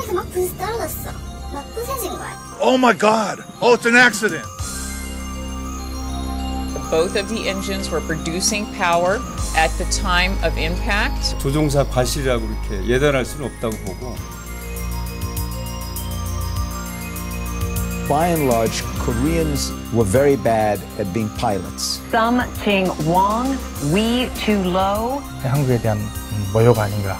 천장에서 막 부스 떨어졌어. 막 부서진 거야. Oh my god! Oh, it's an accident! Both of the engines were producing power at the time of impact. 조종사 과실이라고 이렇게 예단할 수는 없다고 보고 By and large, Koreans were very bad at being pilots. Something wrong. We too low. 한국에 대한 모욕 아닌가